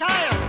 Messiah.